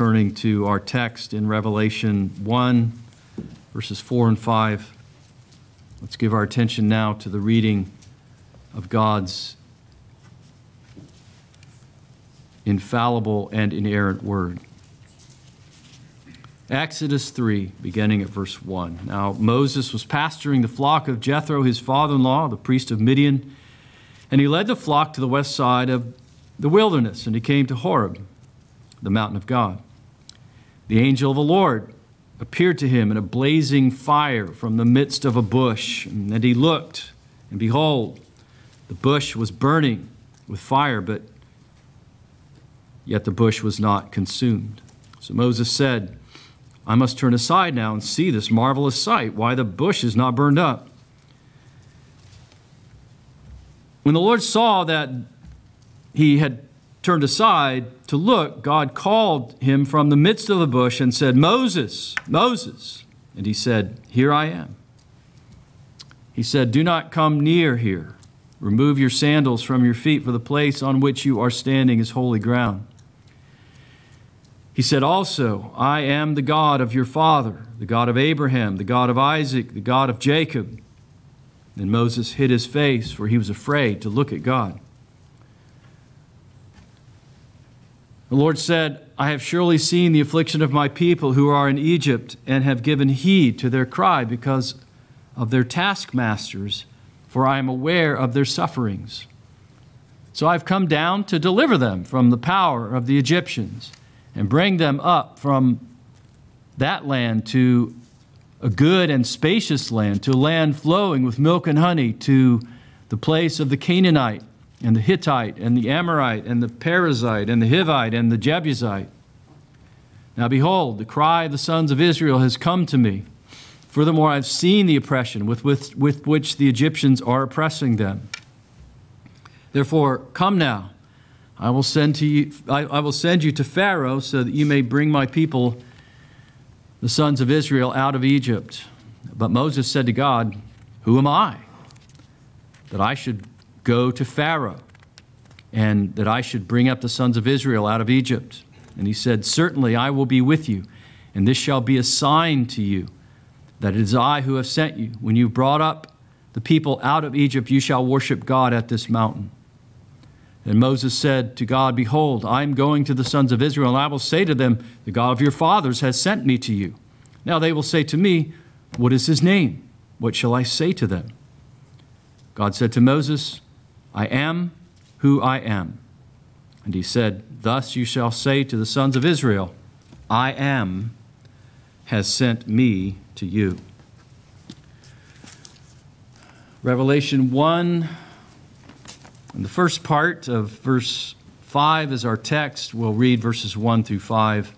turning to our text in Revelation 1, verses 4 and 5. Let's give our attention now to the reading of God's infallible and inerrant word. Exodus 3, beginning at verse 1. Now Moses was pasturing the flock of Jethro, his father in law, the priest of Midian, and he led the flock to the west side of the wilderness, and he came to Horeb, the mountain of God the angel of the Lord appeared to him in a blazing fire from the midst of a bush. And he looked, and behold, the bush was burning with fire, but yet the bush was not consumed. So Moses said, I must turn aside now and see this marvelous sight, why the bush is not burned up. When the Lord saw that he had turned aside to look, God called him from the midst of the bush and said, Moses, Moses. And he said, Here I am. He said, Do not come near here. Remove your sandals from your feet, for the place on which you are standing is holy ground. He said also, I am the God of your father, the God of Abraham, the God of Isaac, the God of Jacob. And Moses hid his face, for he was afraid to look at God. The Lord said, I have surely seen the affliction of my people who are in Egypt and have given heed to their cry because of their taskmasters, for I am aware of their sufferings. So I've come down to deliver them from the power of the Egyptians and bring them up from that land to a good and spacious land, to a land flowing with milk and honey, to the place of the Canaanite and the Hittite and the Amorite and the Perizzite and the Hivite and the Jebusite. Now behold, the cry of the sons of Israel has come to me. Furthermore, I've seen the oppression with, with, with which the Egyptians are oppressing them. Therefore, come now. I will send to you I, I will send you to Pharaoh so that you may bring my people, the sons of Israel, out of Egypt. But Moses said to God, Who am I? That I should Go to Pharaoh, and that I should bring up the sons of Israel out of Egypt. And he said, Certainly I will be with you, and this shall be a sign to you that it is I who have sent you. When you brought up the people out of Egypt, you shall worship God at this mountain. And Moses said to God, Behold, I am going to the sons of Israel, and I will say to them, The God of your fathers has sent me to you. Now they will say to me, What is his name? What shall I say to them? God said to Moses, I am who I am. And he said, Thus you shall say to the sons of Israel, I am has sent me to you. Revelation 1, and the first part of verse 5 is our text. We'll read verses 1 through 5,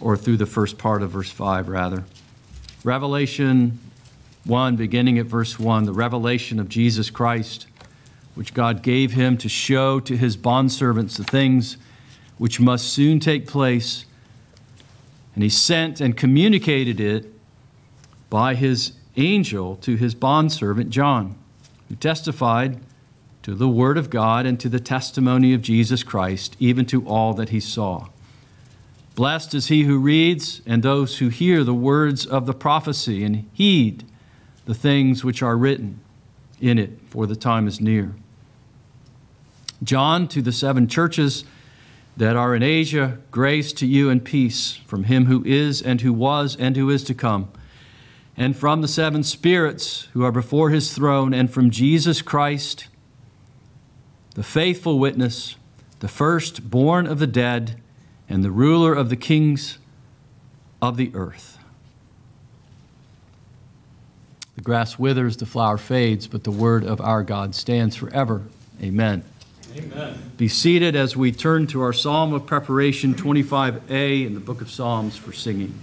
or through the first part of verse 5, rather. Revelation 1, beginning at verse 1, the revelation of Jesus Christ, which God gave him to show to his bondservants the things which must soon take place. And he sent and communicated it by his angel to his bondservant John, who testified to the word of God and to the testimony of Jesus Christ, even to all that he saw. Blessed is he who reads and those who hear the words of the prophecy and heed the things which are written in it, for the time is near. John, to the seven churches that are in Asia, grace to you and peace from him who is, and who was, and who is to come, and from the seven spirits who are before his throne, and from Jesus Christ, the faithful witness, the firstborn of the dead, and the ruler of the kings of the earth. The grass withers, the flower fades, but the word of our God stands forever. Amen. Amen. Be seated as we turn to our psalm of preparation 25a in the book of Psalms for singing.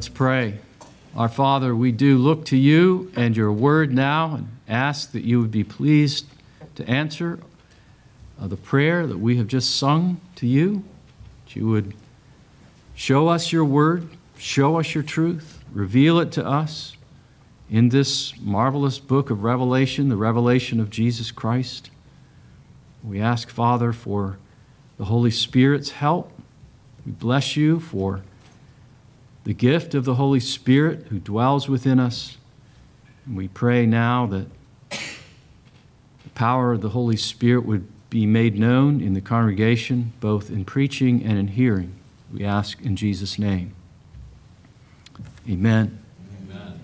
Let's pray. Our Father, we do look to you and your word now and ask that you would be pleased to answer uh, the prayer that we have just sung to you, that you would show us your word, show us your truth, reveal it to us in this marvelous book of Revelation, the revelation of Jesus Christ. We ask, Father, for the Holy Spirit's help. We bless you for the gift of the Holy Spirit who dwells within us. And we pray now that the power of the Holy Spirit would be made known in the congregation, both in preaching and in hearing. We ask in Jesus' name. Amen. Amen.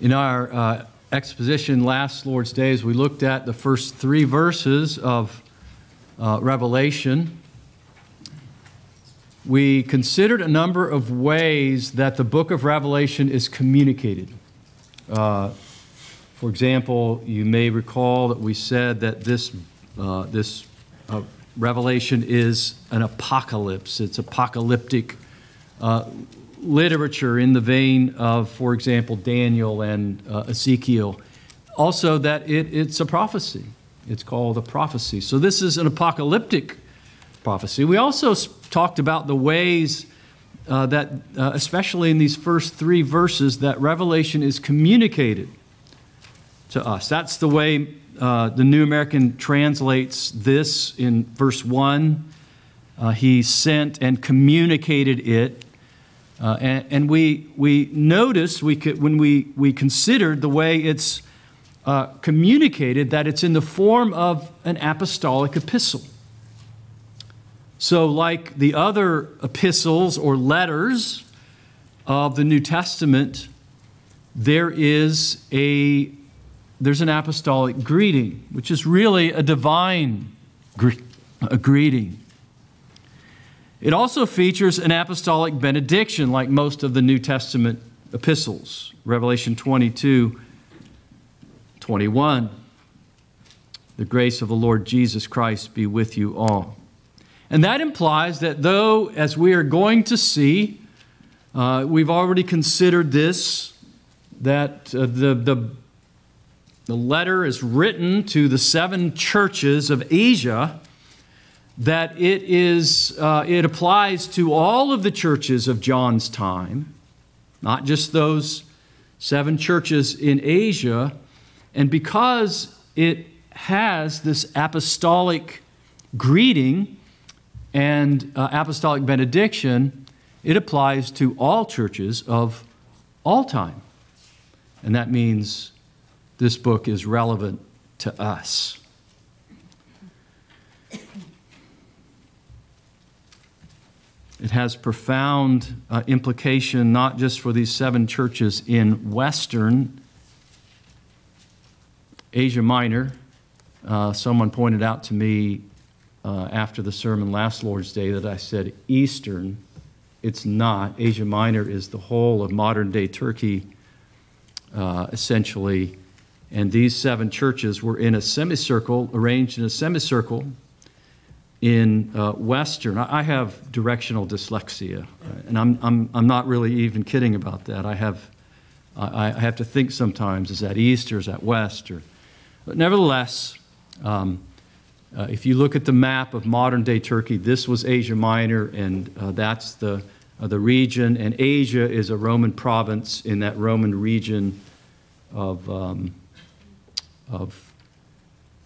In our uh, exposition last Lord's Days, we looked at the first three verses of uh, Revelation, we considered a number of ways that the book of Revelation is communicated. Uh, for example, you may recall that we said that this, uh, this uh, Revelation is an apocalypse. It's apocalyptic uh, literature in the vein of, for example, Daniel and uh, Ezekiel. Also, that it, it's a prophecy. It's called a prophecy. So this is an apocalyptic prophecy. We also talked about the ways uh, that, uh, especially in these first three verses, that Revelation is communicated to us. That's the way uh, the New American translates this in verse 1. Uh, he sent and communicated it. Uh, and, and, we, we noticed we could, when we, we considered the way it's uh, communicated that it's in the form of an apostolic epistle. So, like the other epistles or letters of the New Testament, there is a there's an apostolic greeting, which is really a divine gre- a greeting. It also features an apostolic benediction, like most of the New Testament epistles. Revelation 22 21. The grace of the Lord Jesus Christ be with you all. And that implies that though, as we are going to see, uh, we've already considered this, that uh, the, the, the letter is written to the seven churches of Asia, that it, is, uh, it applies to all of the churches of John's time, not just those seven churches in Asia and because it has this apostolic greeting and uh, apostolic benediction, it applies to all churches of all time. And that means this book is relevant to us. It has profound uh, implication not just for these seven churches in Western Asia Minor. Uh, someone pointed out to me uh, after the sermon last Lord's Day that I said Eastern. It's not. Asia Minor is the whole of modern day Turkey, uh, essentially. And these seven churches were in a semicircle, arranged in a semicircle in uh, Western. I have directional dyslexia, and I'm, I'm, I'm not really even kidding about that. I have, I, I have to think sometimes is that East or is that West? Or, but nevertheless, um, uh, if you look at the map of modern day Turkey, this was Asia Minor, and uh, that's the, uh, the region. And Asia is a Roman province in that Roman region of, um, of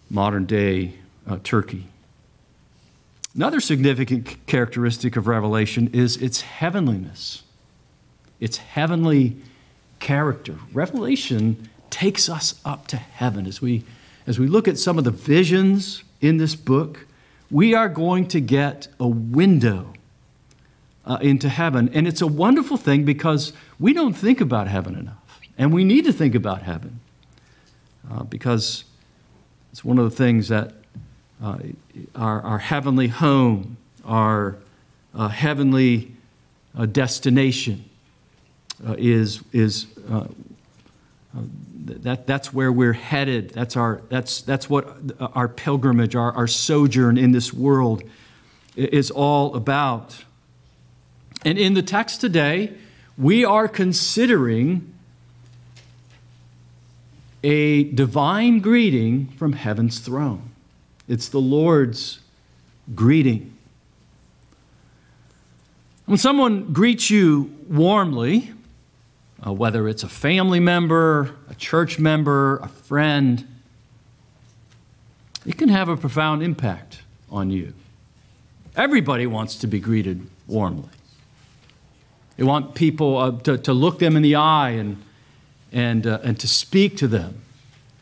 modern day uh, Turkey. Another significant characteristic of Revelation is its heavenliness, its heavenly character. Revelation takes us up to heaven. As we, as we look at some of the visions in this book, we are going to get a window uh, into heaven. And it's a wonderful thing because we don't think about heaven enough. And we need to think about heaven uh, because it's one of the things that uh, our, our, heavenly home, our uh, heavenly uh, destination uh, is, is that, that's where we're headed. That's, our, that's, that's what our pilgrimage, our, our sojourn in this world is all about. And in the text today, we are considering a divine greeting from heaven's throne. It's the Lord's greeting. When someone greets you warmly, uh, whether it's a family member, a church member, a friend, it can have a profound impact on you. Everybody wants to be greeted warmly. They want people uh, to, to look them in the eye and, and, uh, and to speak to them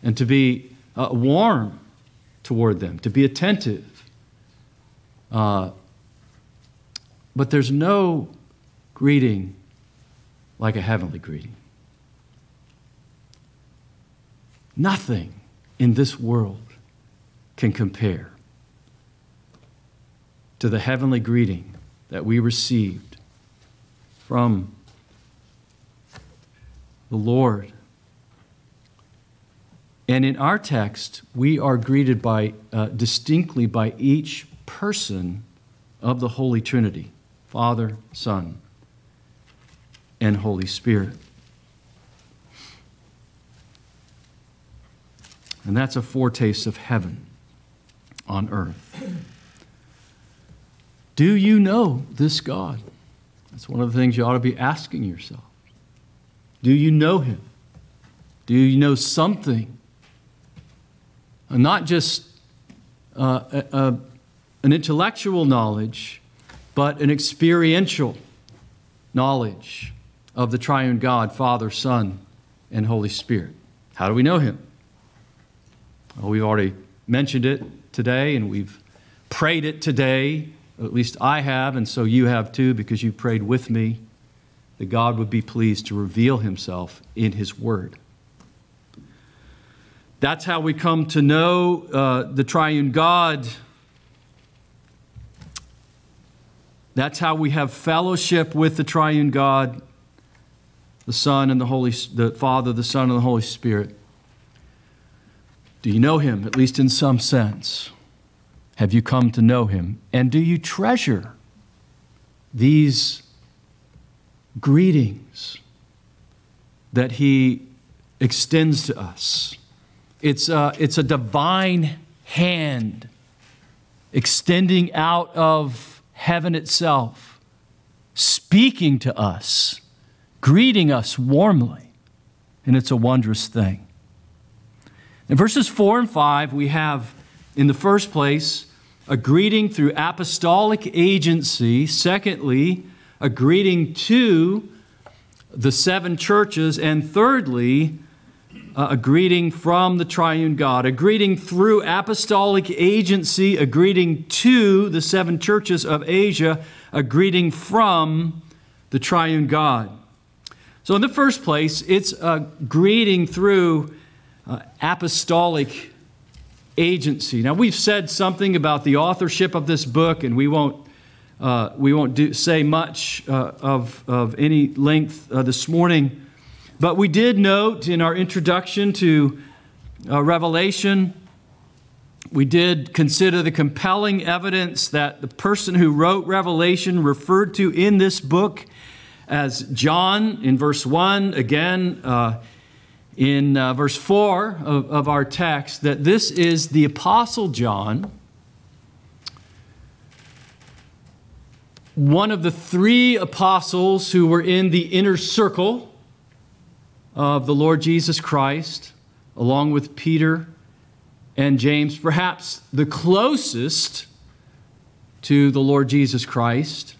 and to be uh, warm toward them, to be attentive. Uh, but there's no greeting like a heavenly greeting. Nothing in this world can compare to the heavenly greeting that we received from the Lord. And in our text, we are greeted by, uh, distinctly by each person of the Holy Trinity Father, Son, and Holy Spirit. And that's a foretaste of heaven on earth. Do you know this God? That's one of the things you ought to be asking yourself. Do you know Him? Do you know something? Not just uh, a, a, an intellectual knowledge, but an experiential knowledge of the triune God, Father, Son, and Holy Spirit. How do we know Him? Well, we've already mentioned it today, and we've prayed it today. At least I have, and so you have too, because you prayed with me that God would be pleased to reveal Himself in His Word. That's how we come to know uh, the triune God. That's how we have fellowship with the triune God the Son and the Holy the Father, the Son and the Holy Spirit. Do you know him at least in some sense? Have you come to know him? And do you treasure these greetings that he extends to us? It's a, it's a divine hand extending out of heaven itself, speaking to us greeting us warmly, and it's a wondrous thing. In verses 4 and 5, we have, in the first place, a greeting through apostolic agency. Secondly, a greeting to the seven churches. And thirdly, uh, a greeting from the triune God, a greeting through apostolic agency, a greeting to the seven churches of Asia, a greeting from the triune God. So, in the first place, it's a greeting through uh, apostolic agency. Now, we've said something about the authorship of this book, and we won't, uh, we won't do, say much uh, of, of any length uh, this morning. But we did note in our introduction to uh, Revelation, we did consider the compelling evidence that the person who wrote Revelation referred to in this book as John in verse 1, again uh, in uh, verse 4 of, of our text, that this is the Apostle John, one of the three apostles who were in the inner circle of the Lord Jesus Christ, along with Peter and James, perhaps the closest to the Lord Jesus Christ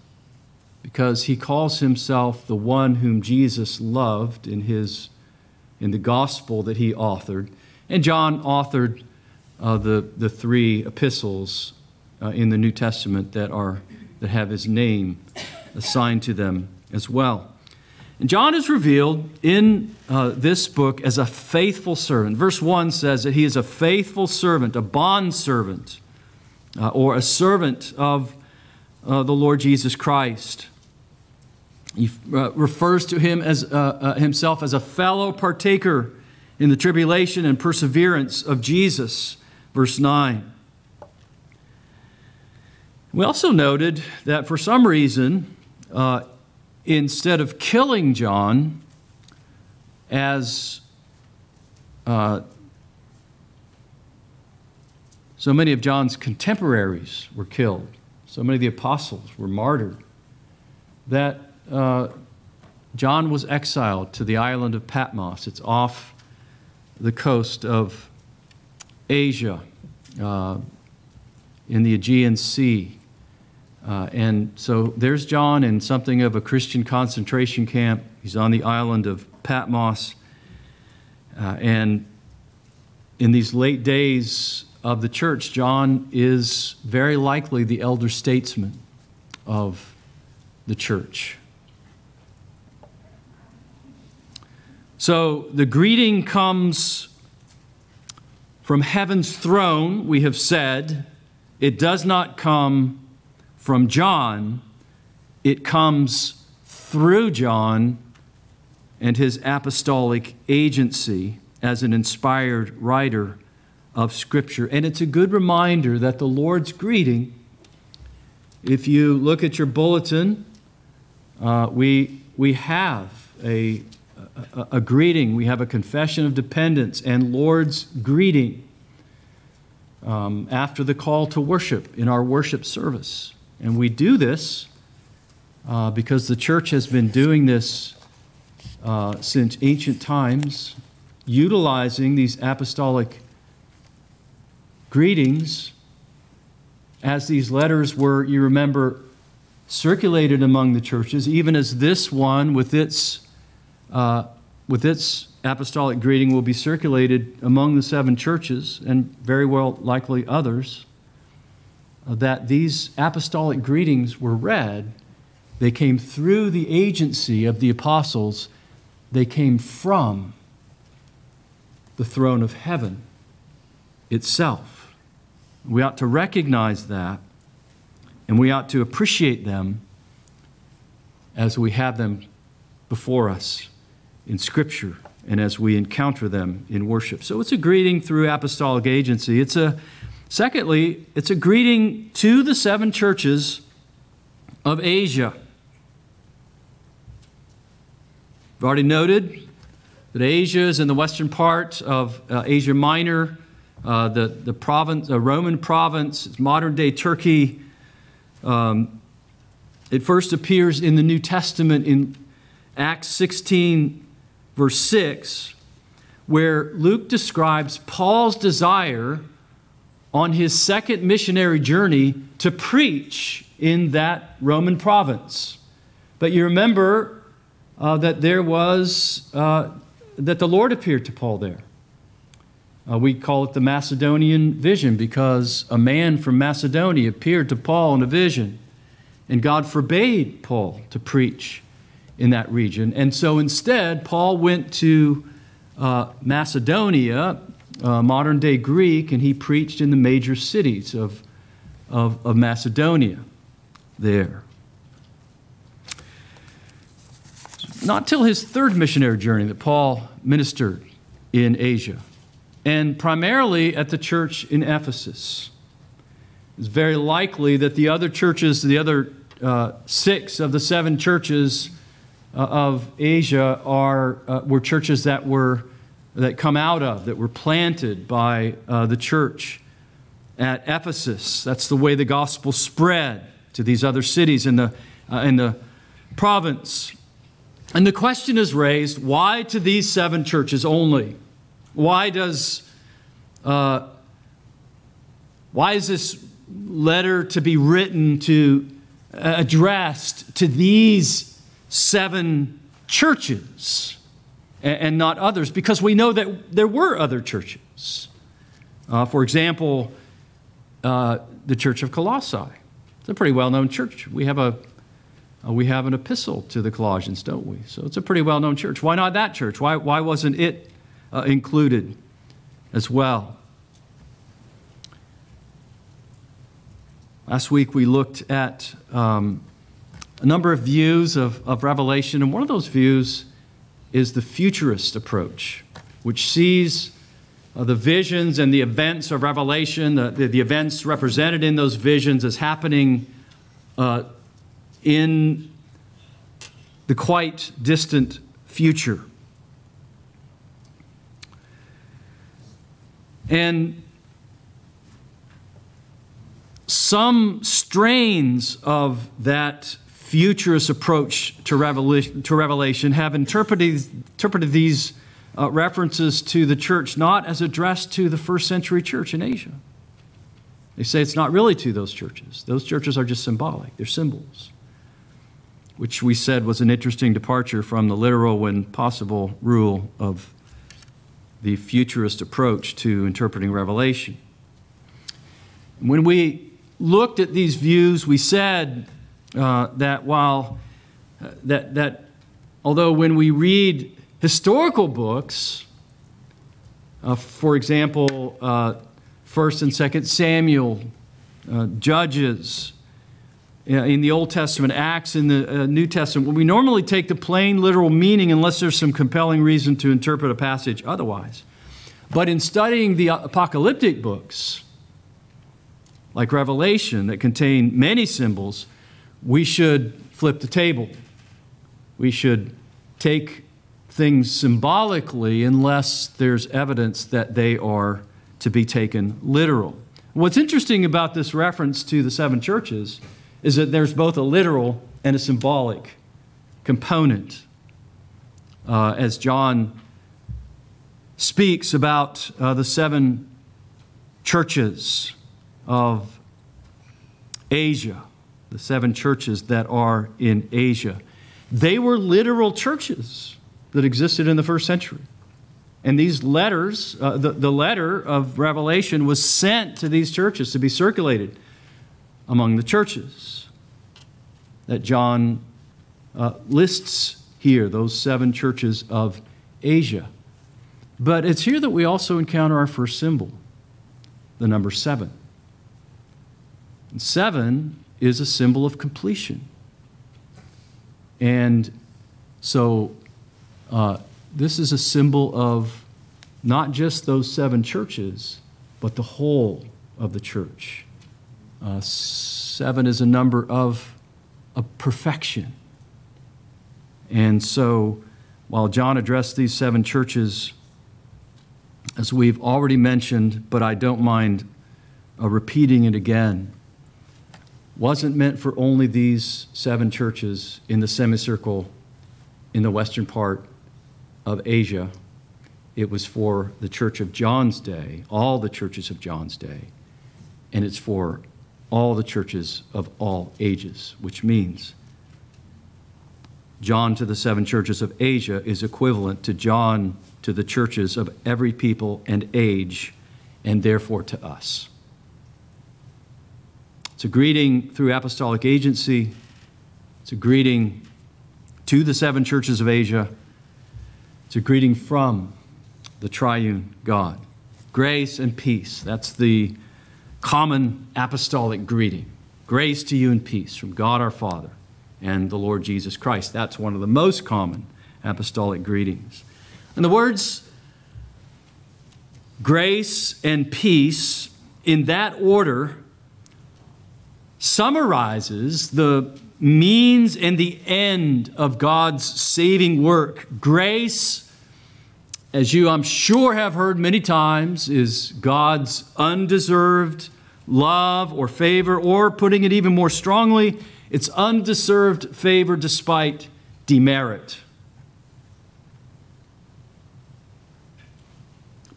because he calls himself the one whom Jesus loved in, his, in the gospel that he authored. And John authored uh, the, the three epistles uh, in the New Testament that, are, that have his name assigned to them as well. And John is revealed in uh, this book as a faithful servant. Verse 1 says that he is a faithful servant, a bond servant, uh, or a servant of uh, the Lord Jesus Christ. He uh, refers to him as, uh, uh, himself as a fellow partaker in the tribulation and perseverance of Jesus. Verse 9. We also noted that for some reason, uh, instead of killing John, as uh, so many of John's contemporaries were killed, so many of the apostles were martyred, that uh, John was exiled to the island of Patmos. It's off the coast of Asia uh, in the Aegean Sea. Uh, and so there's John in something of a Christian concentration camp. He's on the island of Patmos. Uh, and in these late days of the church, John is very likely the elder statesman of the church. So the greeting comes from heaven's throne, we have said. It does not come from John, it comes through John and his apostolic agency as an inspired writer of Scripture. And it's a good reminder that the Lord's greeting, if you look at your bulletin, uh, we, we have a, a, a greeting, we have a confession of dependence and Lord's greeting um, after the call to worship in our worship service. And we do this uh, because the church has been doing this uh, since ancient times, utilizing these apostolic greetings as these letters were, you remember, circulated among the churches, even as this one with its, uh, with its apostolic greeting will be circulated among the seven churches and very well likely others, uh, that these apostolic greetings were read. They came through the agency of the apostles they came from the throne of heaven itself. We ought to recognize that and we ought to appreciate them as we have them before us in Scripture and as we encounter them in worship. So it's a greeting through apostolic agency. It's a secondly, it's a greeting to the seven churches of Asia. We've already noted that Asia is in the western part of uh, Asia Minor, uh, the, the province, uh, Roman province, it's modern day Turkey. Um, it first appears in the New Testament in Acts 16, verse 6, where Luke describes Paul's desire on his second missionary journey to preach in that Roman province. But you remember uh, that there was, uh, that the Lord appeared to Paul there. Uh, we call it the Macedonian vision because a man from Macedonia appeared to Paul in a vision, and God forbade Paul to preach in that region. And so instead, Paul went to uh, Macedonia, uh, modern day Greek, and he preached in the major cities of, of, of Macedonia there. not till his third missionary journey that Paul ministered in Asia, and primarily at the church in Ephesus. It's very likely that the other churches, the other uh, six of the seven churches uh, of Asia, are uh, were churches that were that come out of that were planted by uh, the church at Ephesus. That's the way the gospel spread to these other cities in the uh, in the province and the question is raised why to these seven churches only? Why does, uh, why is this letter to be written to, uh, addressed to these seven churches and, not others? Because we know that there were other churches. Uh, for example, uh, the Church of Colossae. It's a pretty well known church. We have a uh, we have an epistle to the Colossians, don't we? So it's a pretty well known church. Why not that church? Why, why wasn't it uh, included as well? Last week we looked at um, a number of views of, of Revelation, and one of those views is the futurist approach, which sees uh, the visions and the events of Revelation, the, the, the, events represented in those visions as happening uh, in the quite distant future. And some strains of that futurist approach to revelation, to revelation have interpreted, interpreted these uh, references to the church not as addressed to the first century church in Asia. They say it's not really to those churches. Those churches are just symbolic, they're symbols, which we said was an interesting departure from the literal when possible rule of the futurist approach to interpreting Revelation. When we looked at these views, we said uh, that while uh, that, that although when we read historical books, uh, for example, uh, First and Second Samuel, uh, Judges, in the Old Testament, Acts in the New Testament, we normally take the plain literal meaning unless there's some compelling reason to interpret a passage otherwise. But in studying the apocalyptic books, like Revelation, that contain many symbols, we should flip the table. We should take things symbolically unless there's evidence that they are to be taken literal. What's interesting about this reference to the seven churches is that there's both a literal and a symbolic component. Uh, as John speaks about uh, the seven churches of Asia, the seven churches that are in Asia, they were literal churches that existed in the first century. And these letters, uh, the, the letter of Revelation was sent to these churches to be circulated among the churches that John uh, lists here, those seven churches of Asia. But it's here that we also encounter our first symbol, the number seven. And seven is a symbol of completion. And so uh, this is a symbol of not just those seven churches, but the whole of the church. Uh, seven is a number of, of perfection. And so, while John addressed these seven churches, as we've already mentioned, but I don't mind uh, repeating it again, wasn't meant for only these seven churches in the semicircle in the western part of Asia. It was for the church of John's day, all the churches of John's day, and it's for all the churches of all ages, which means John to the seven churches of Asia is equivalent to John to the churches of every people and age, and therefore to us. It's a greeting through apostolic agency. It's a greeting to the seven churches of Asia. It's a greeting from the triune God. Grace and peace. That's the common apostolic greeting. Grace to you and peace from God our Father and the Lord Jesus Christ. That's one of the most common apostolic greetings. And the words grace and peace in that order summarizes the means and the end of God's saving work. Grace, as you I'm sure have heard many times, is God's undeserved love or favor, or putting it even more strongly, it's undeserved favor despite demerit.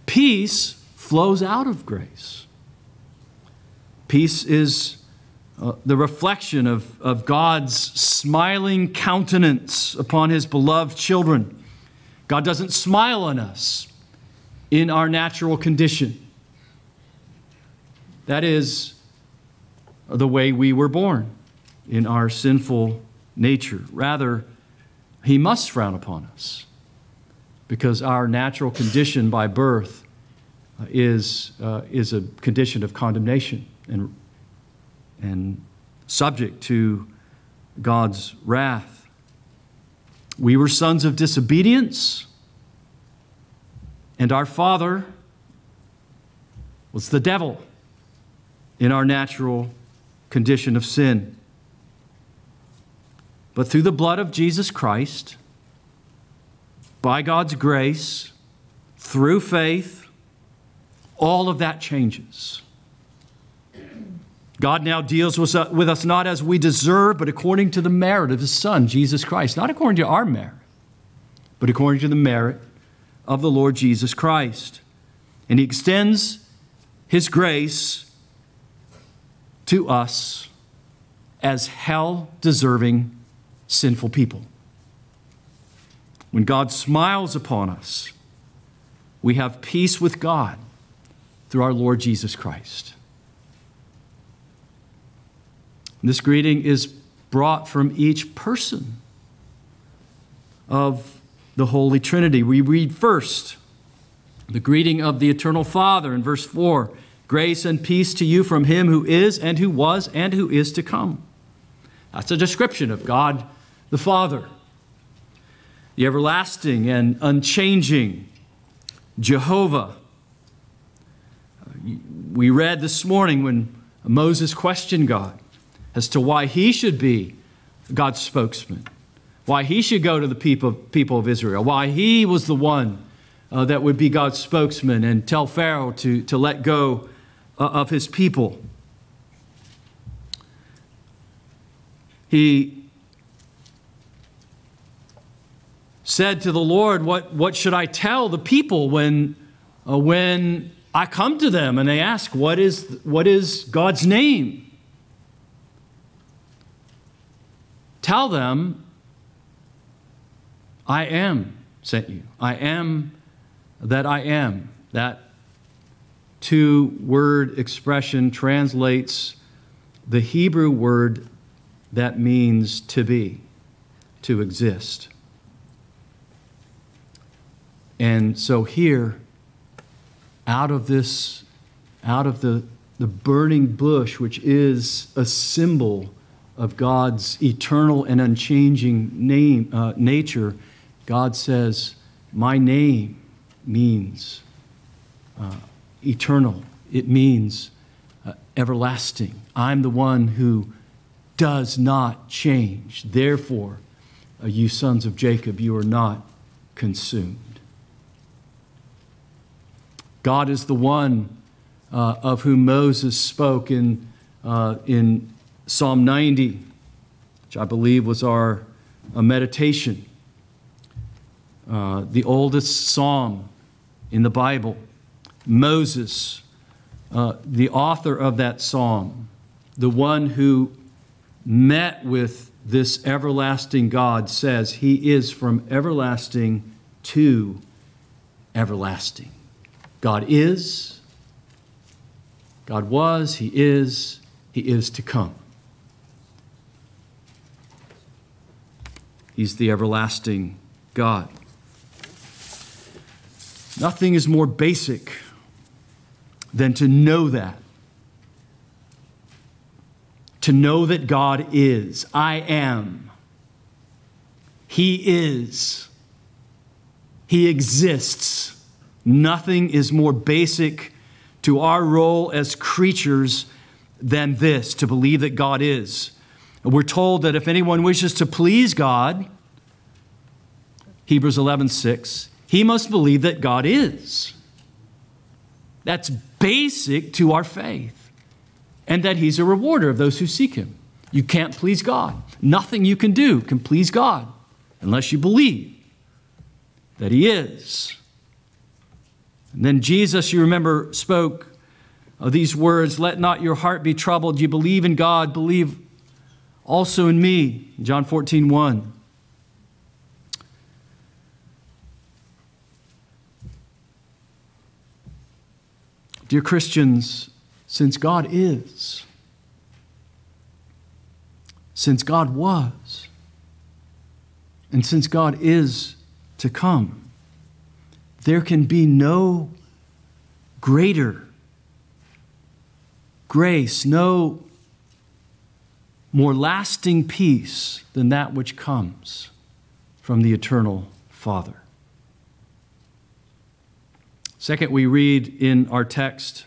Peace flows out of grace. Peace is uh, the reflection of, of God's smiling countenance upon his beloved children. God doesn't smile on us in our natural condition. That is the way we were born in our sinful nature. Rather, he must frown upon us because our natural condition by birth uh, is, uh, is a condition of condemnation and and subject to God's wrath. We were sons of disobedience, And our father was the devil in our natural condition of sin. But through the blood of Jesus Christ, by God's grace, through faith, all of that changes. God now deals uh, with us not as we deserve, but according to the merit of His Son, Jesus Christ. Not according to our merit, but according to the merit of the Lord Jesus Christ. And He extends His grace to us as hell deserving sinful people. When God smiles upon us, we have peace with God through our Lord Jesus Christ. This greeting is brought from each person of the Holy Trinity. We read first the greeting of the Eternal Father in verse 4 Grace and peace to you from him who is, and who was, and who is to come. That's a description of God the Father, the everlasting and unchanging Jehovah. We read this morning when Moses questioned God as to why he should be God's spokesman, why he should go to the people, people of Israel, why he was the one uh, that would be God's spokesman and tell Pharaoh to, to let go uh, of his people. He said to the Lord, What, what should I tell the people when, uh, when I come to them and they ask, What is, what is God's name? Tell them, I am sent you. I am that I am. That two word expression translates the Hebrew word that means to be, to exist. And so here, out of this, out of the, the burning bush, which is a symbol of God's eternal and unchanging name, uh, nature, God says, My name means uh, eternal, it means uh, everlasting. I'm the one who does not change. Therefore, uh, you sons of Jacob, you are not consumed. God is the one uh, of whom Moses spoke in, uh, in Psalm 90, which I believe was our meditation, uh, the oldest psalm in the Bible. Moses, uh, the author of that psalm, the one who met with this everlasting God, says he is from everlasting to everlasting. God is, God was, He is, He is to come. He's the everlasting God. Nothing is more basic than to know that. To know that God is. I am. He is. He exists. Nothing is more basic to our role as creatures than this to believe that God is. We're told that if anyone wishes to please God, Hebrews 11 6, he must believe that God is. That's basic to our faith. And that He's a rewarder of those who seek Him. You can't please God. Nothing you can do can please God unless you believe that He is. And then Jesus, you remember, spoke of these words Let not your heart be troubled. You believe in God, believe also in me. John 14, 1. Dear Christians, since God is, since God was, and since God is to come, there can be no greater grace, no more lasting peace than that which comes from the eternal Father. Second, we read in our text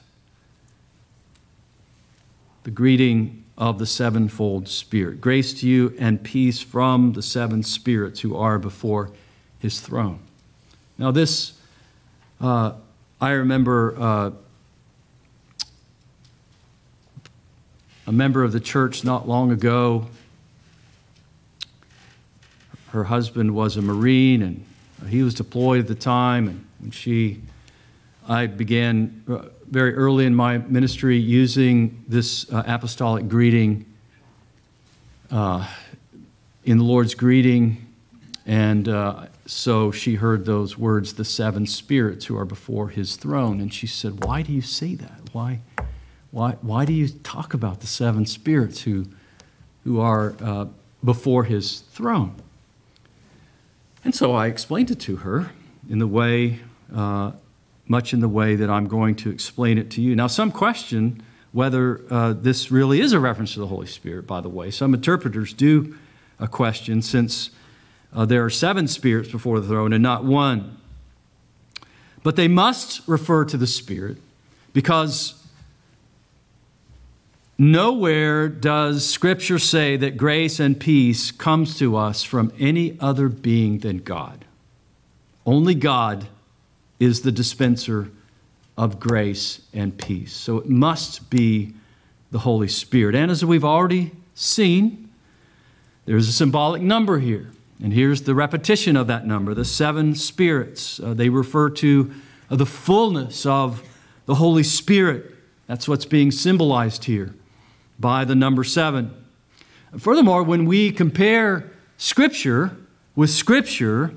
the greeting of the sevenfold Spirit. Grace to you and peace from the seven spirits who are before his throne. Now, this, uh, I remember uh, a member of the church not long ago. Her husband was a Marine and he was deployed at the time, and when she, I began uh, very early in my ministry using this uh, apostolic greeting uh, in the Lord's greeting, and uh, so she heard those words, the seven spirits who are before his throne, and she said, Why do you say that? Why, why, why do you talk about the seven spirits who, who are uh, before his throne? And so I explained it to her in the way, uh, much in the way that I'm going to explain it to you. Now, some question whether uh, this really is a reference to the Holy Spirit, by the way. Some interpreters do a question since uh, there are seven spirits before the throne and not one. But they must refer to the Spirit because Nowhere does Scripture say that grace and peace comes to us from any other being than God. Only God is the dispenser of grace and peace. So it must be the Holy Spirit. And as we've already seen, there's a symbolic number here. And here's the repetition of that number the seven spirits. Uh, they refer to uh, the fullness of the Holy Spirit. That's what's being symbolized here by the number seven. Furthermore, when we compare Scripture with Scripture,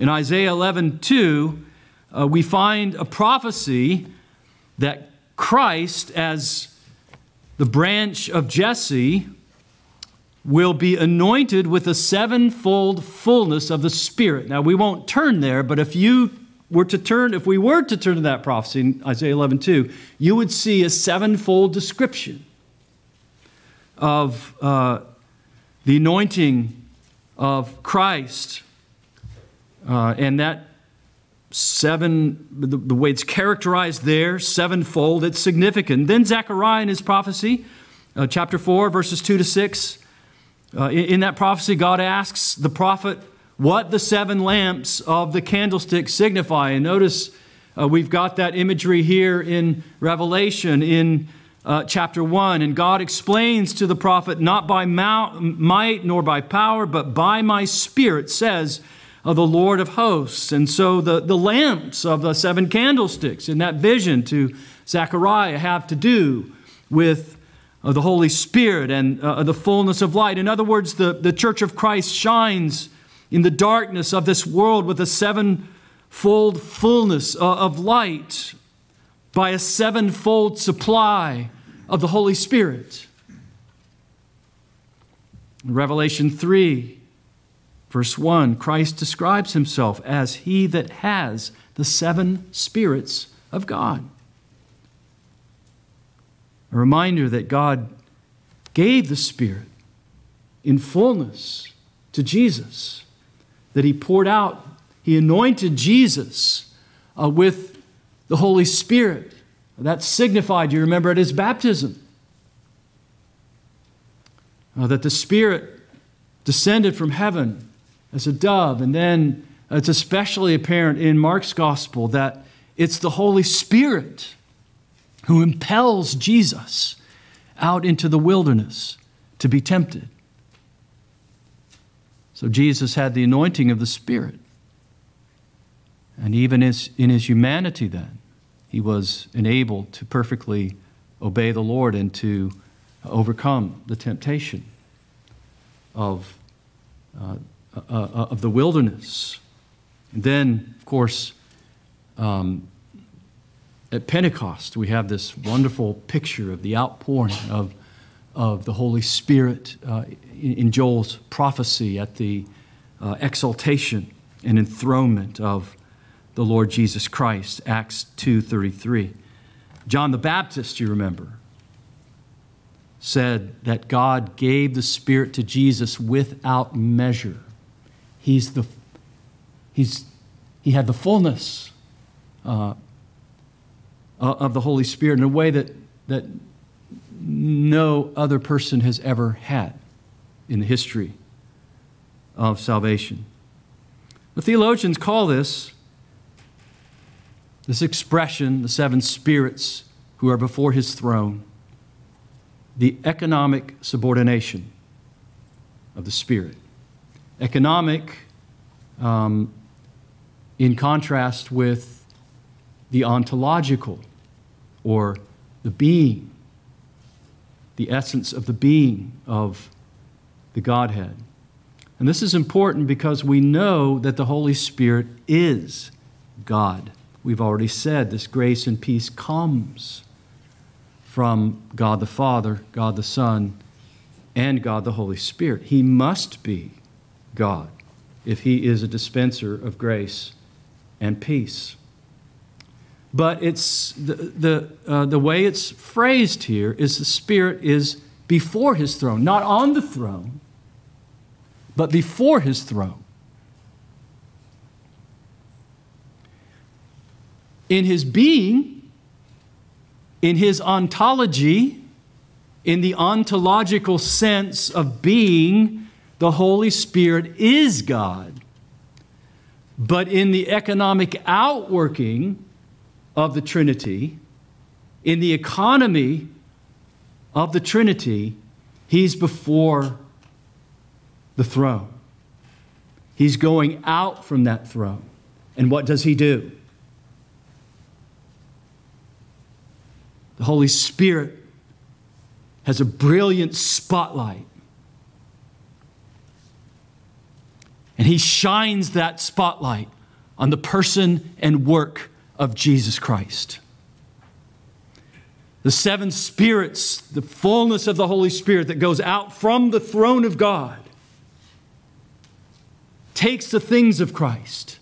in Isaiah 11 2, uh, we find a prophecy that Christ, as the branch of Jesse, will be anointed with a sevenfold fullness of the Spirit. Now, we won't turn there, but if you were to turn, if we were to turn to that prophecy in Isaiah 11 2, you would see a sevenfold description of uh, the anointing of Christ. Uh, and that seven, the, the, way it's characterized there, sevenfold, it's significant. Then Zechariah in his prophecy, uh, chapter 4, verses 2 to 6, uh, in, in that prophecy, God asks the prophet what the seven lamps of the candlestick signify. And notice uh, we've got that imagery here in Revelation, in uh, chapter 1. And God explains to the prophet, Not by might nor by power, but by my spirit, says of the Lord of hosts. And so the, the lamps of the seven candlesticks in that vision to Zechariah have to do with uh, the Holy Spirit and uh, the fullness of light. In other words, the, the church of Christ shines in the darkness of this world with a sevenfold fullness uh, of light by a sevenfold supply of the Holy Spirit. In Revelation 3, verse 1, Christ describes himself as he that has the seven spirits of God. A reminder that God gave the Spirit in fullness to Jesus, that he poured out, he anointed Jesus uh, with the Holy Spirit. That signified, you remember, at his baptism. Uh, that the Spirit descended from heaven as a dove. And then it's especially apparent in Mark's gospel that it's the Holy Spirit who impels Jesus out into the wilderness to be tempted. So Jesus had the anointing of the Spirit. And even in his humanity, then, he was enabled to perfectly obey the Lord and to overcome the temptation of, uh, uh, of the wilderness. And then, of course, um, at Pentecost, we have this wonderful picture of the outpouring of, of the Holy Spirit uh, in, in, Joel's prophecy at the uh, exaltation and enthronement of the Lord Jesus Christ, Acts 2:33. John the Baptist, you remember, said that God gave the Spirit to Jesus without measure. He's the, he's, he had the fullness uh, of the Holy Spirit in a way that, that no other person has ever had in the history of salvation. The theologians call this, this expression, the seven spirits who are before his throne, the economic subordination of the Spirit. Economic, um, in contrast with the ontological or the being, the essence of the being of the Godhead. And this is important because we know that the Holy Spirit is God. We've already said this grace and peace comes from God the Father, God the Son, and God the Holy Spirit. He must be God if He is a dispenser of grace and peace. But it's the, the, uh, the way it's phrased here is the Spirit is before His throne, not on the throne, but before His throne. In His being, in His ontology, in the ontological sense of being, the Holy Spirit is God. But in the economic outworking of the Trinity, in the economy of the Trinity, He's before the throne. He's going out from that throne. And what does He do? The Holy Spirit has a brilliant spotlight. And he shines that spotlight on the person and work of Jesus Christ. The seven spirits, the fullness of the Holy Spirit that goes out from the throne of God, takes the things of Christ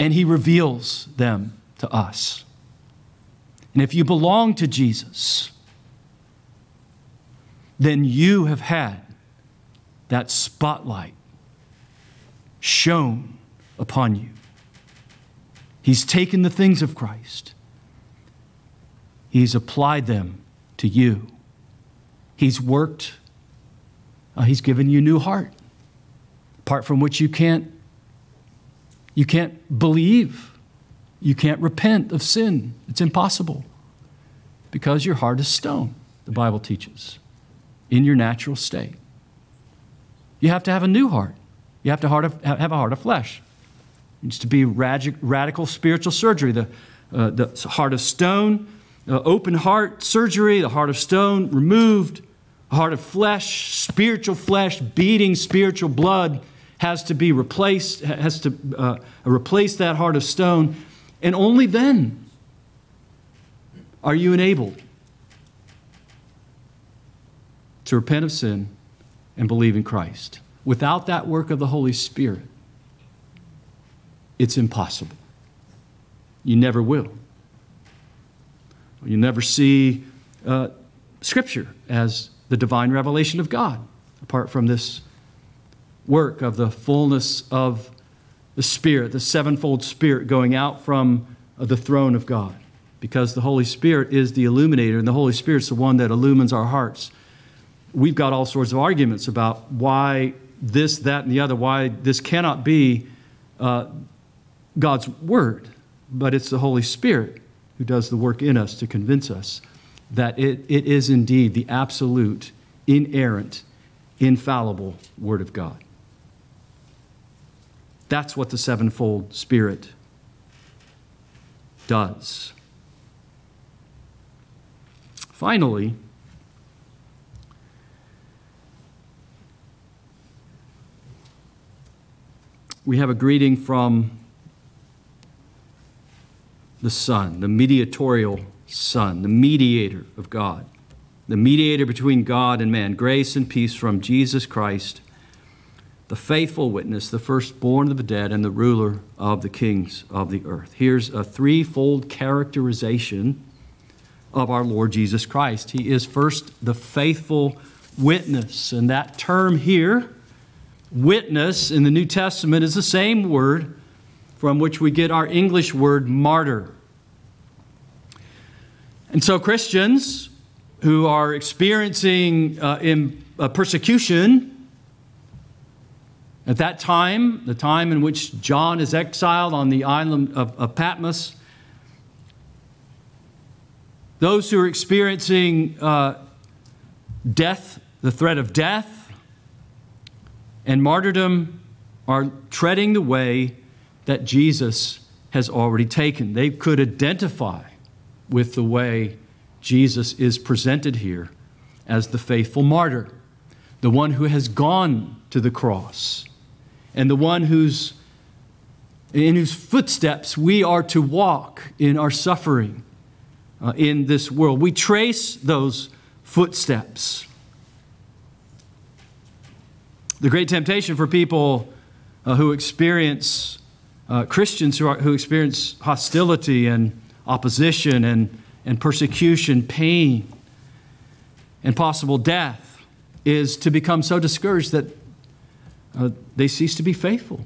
and he reveals them to us. And if you belong to Jesus, then you have had that spotlight shone upon you. He's taken the things of Christ, He's applied them to you. He's worked, uh, He's given you a new heart, apart from which you can't. You can't believe. You can't repent of sin. It's impossible because your heart is stone, the Bible teaches in your natural state. You have to have a new heart. You have to have a heart of flesh. It needs to be radical spiritual surgery. The, uh, the heart of stone, uh, open heart surgery, the heart of stone removed, heart of flesh, spiritual flesh, beating spiritual blood has to be replaced, has to uh, replace that heart of stone. And only then are you enabled to repent of sin and believe in Christ. Without that work of the Holy Spirit, it's impossible. You never will. You never see uh, Scripture as the divine revelation of God, apart from this work of the fullness of the Spirit, the sevenfold Spirit going out from uh, the throne of God. Because the Holy Spirit is the illuminator, and the Holy Spirit is the one that illumines our hearts we've got all sorts of arguments about why this, that, and the other, why this cannot be uh, God's Word, but it's the Holy Spirit who does the work in us to convince us that it, it is indeed the absolute, inerrant, infallible Word of God. That's what the sevenfold Spirit does. Finally, we have a greeting from the Son, the mediatorial Son, the mediator of God, the mediator between God and man. Grace and peace from Jesus Christ, the faithful witness, the firstborn of the dead, and the ruler of the kings of the earth. Here's a threefold characterization of our Lord Jesus Christ. He is first the faithful witness, and that term here Witness in the New Testament is the same word from which we get our English word martyr. And so, Christians who are experiencing uh, in, uh, persecution at that time, the time in which John is exiled on the island of, of Patmos, those who are experiencing uh, death, the threat of death, and martyrdom are treading the way that Jesus has already taken. They could identify with the way Jesus is presented here as the faithful martyr, the one who has gone to the cross, and the one whose, in whose footsteps we are to walk in our suffering uh, in this world. We trace those footsteps. The great temptation for people uh, who experience, uh, Christians who, are, who experience hostility and opposition and, and persecution, pain, and possible death, is to become so discouraged that uh, they cease to be faithful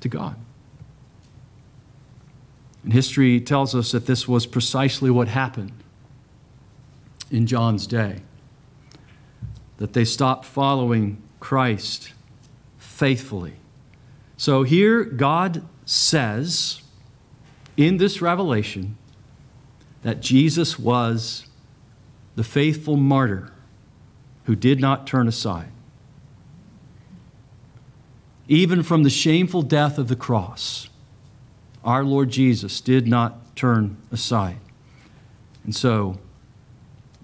to God. And history tells us that this was precisely what happened in John's day. That they stopped following Christ faithfully. So here, God says in this revelation that Jesus was the faithful martyr who did not turn aside. Even from the shameful death of the cross, our Lord Jesus did not turn aside. And so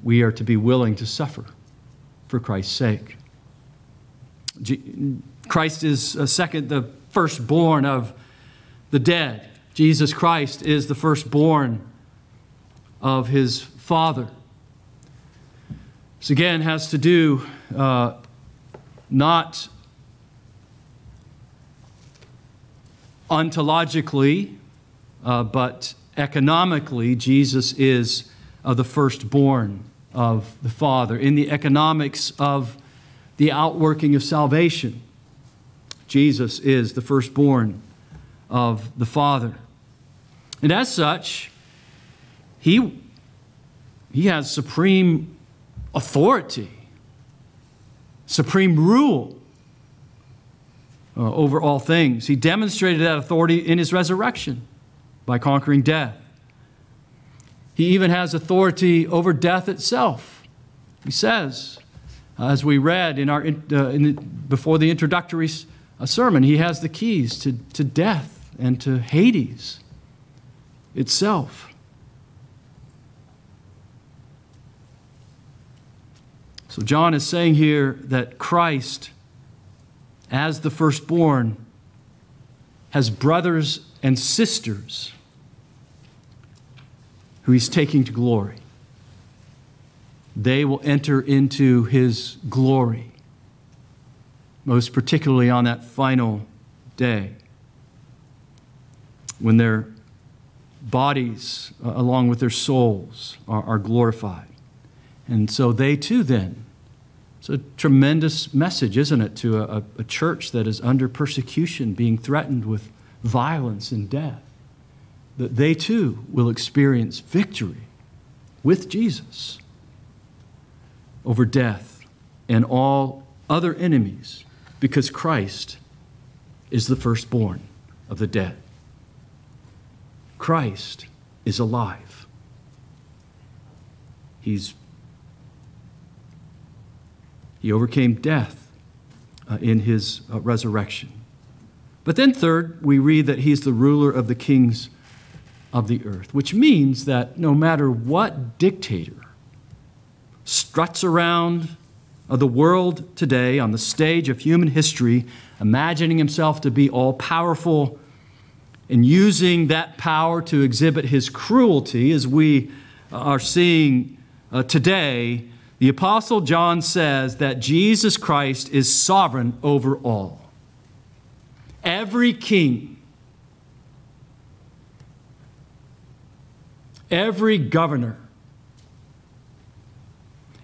we are to be willing to suffer for Christ's sake. Christ is a second, the firstborn of the dead. Jesus Christ is the firstborn of his Father. This again has to do uh, not ontologically, uh, but economically, Jesus is uh, the firstborn of the Father. In the economics of the outworking of salvation, Jesus is the firstborn of the Father. And as such, he, he has supreme authority, supreme rule uh, over all things. He demonstrated that authority in his resurrection by conquering death. He even has authority over death itself. He says, uh, as we read in our, uh, in the, before the introductory uh, sermon, he has the keys to, to death and to Hades itself. So, John is saying here that Christ as the firstborn, has brothers and sisters who he's taking to glory. They will enter into his glory, most particularly on that final day when their bodies, uh, along with their souls, are, are glorified. And so they too then it's a tremendous message, isn't it, to a, a, church that is under persecution, being threatened with violence and death, that they too will experience victory with Jesus over death and all other enemies because Christ is the firstborn of the dead. Christ is alive. He's he overcame death uh, in his uh, resurrection. But then, third, we read that he's the ruler of the kings of the earth, which means that no matter what dictator struts around uh, the world today on the stage of human history, imagining himself to be all powerful and using that power to exhibit his cruelty, as we are seeing uh, today, the Apostle John says that Jesus Christ is sovereign over all. Every king, every governor,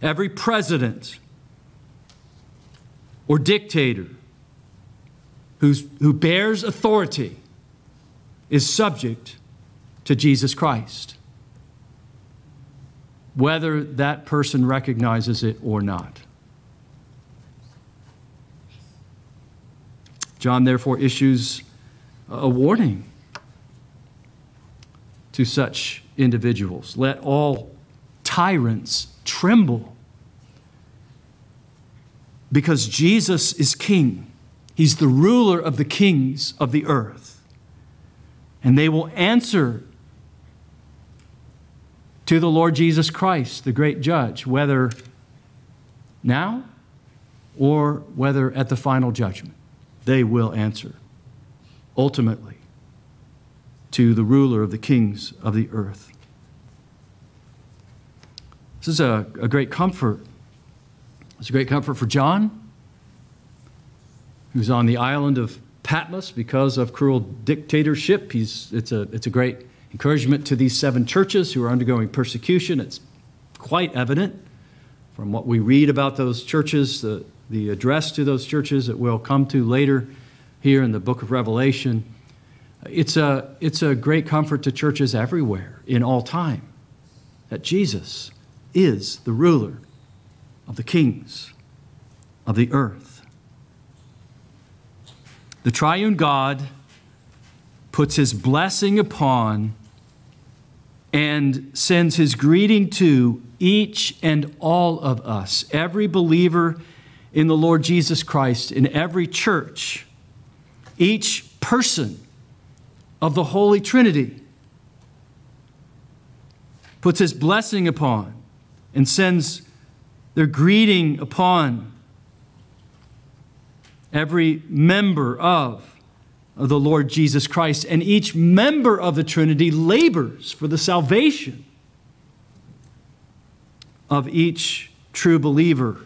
every president or dictator who's, who bears authority is subject to Jesus Christ. Whether that person recognizes it or not. John therefore issues a warning to such individuals. Let all tyrants tremble because Jesus is king. He's the ruler of the kings of the earth. And they will answer to the Lord Jesus Christ, the great judge, whether now or whether at the final judgment. They will answer ultimately to the ruler of the kings of the earth. This is a, a great comfort. It's a great comfort for John, who's on the island of Patmos because of cruel dictatorship. He's, it's, a, it's a great encouragement to these seven churches who are undergoing persecution. It's quite evident from what we read about those churches, the, the address to those churches that we'll come to later here in the book of Revelation. It's a, it's a great comfort to churches everywhere in all time that Jesus is the ruler of the kings of the earth. The triune God puts his blessing upon and sends his greeting to each and all of us, every believer in the Lord Jesus Christ, in every church, each person of the Holy Trinity, puts his blessing upon and sends their greeting upon every member of, the Lord Jesus Christ. And each member of the Trinity labors for the salvation of each true believer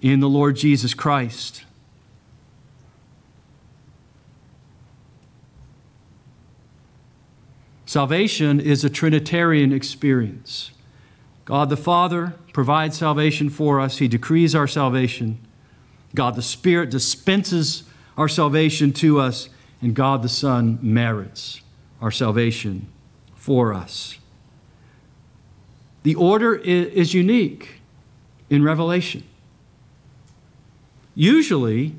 in the Lord Jesus Christ. Salvation is a Trinitarian experience. God the Father provides salvation for us, He decrees our salvation. God the Spirit dispenses our salvation to us, and God the Son merits our salvation for us. The order is unique in Revelation. Usually,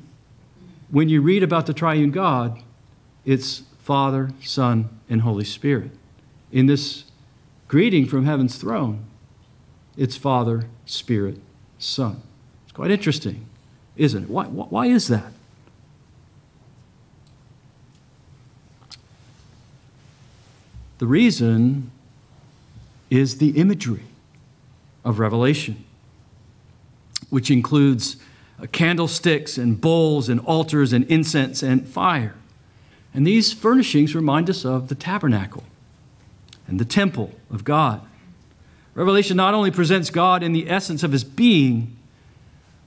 when you read about the triune God, it's Father, Son, and Holy Spirit. In this greeting from heaven's throne, it's Father, Spirit, Son. It's quite interesting, isn't it? Why, why is that? The reason is the imagery of Revelation, which includes uh, candlesticks and bowls and altars and incense and fire. And these furnishings remind us of the tabernacle and the temple of God. Revelation not only presents God in the essence of his being,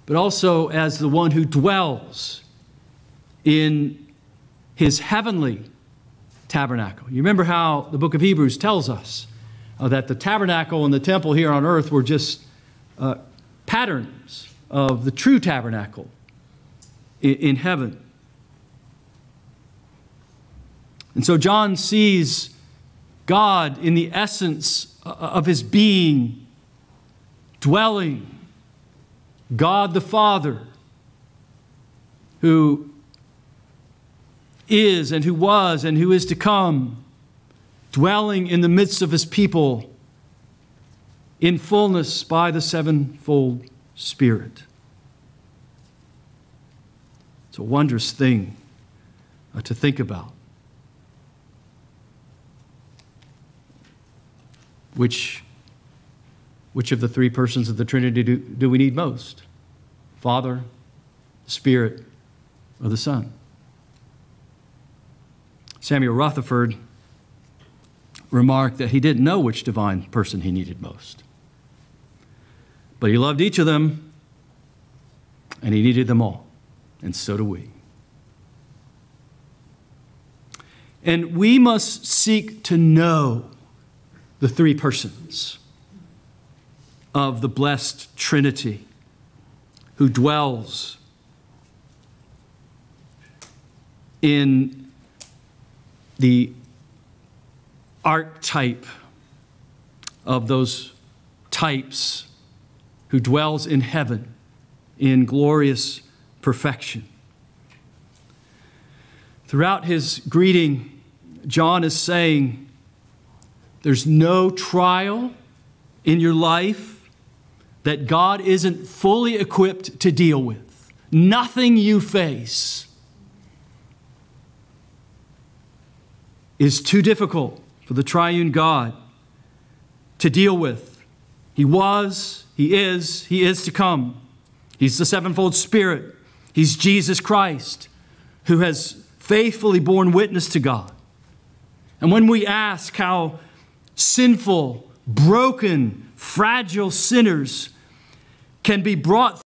but also as the one who dwells in his heavenly tabernacle. You remember how the book of Hebrews tells us uh, that the tabernacle and the temple here on earth were just uh, patterns of the true tabernacle in, in heaven. And so John sees God in the essence of his being, dwelling, God the Father, who is and who was and who is to come, dwelling in the midst of his people in fullness by the sevenfold Spirit. It's a wondrous thing uh, to think about. Which, which of the three persons of the Trinity do, do we need most? Father, Spirit, or the Son? Samuel Rutherford remarked that he didn't know which divine person he needed most. But he loved each of them, and he needed them all. And so do we. And we must seek to know the three persons of the blessed Trinity who dwells in the archetype of those types who dwells in heaven in glorious perfection. Throughout his greeting, John is saying, There's no trial in your life that God isn't fully equipped to deal with. Nothing you face is too difficult for the triune God to deal with. He was, He is, He is to come. He's the sevenfold Spirit. He's Jesus Christ who has faithfully borne witness to God. And when we ask how sinful, broken, fragile sinners can be brought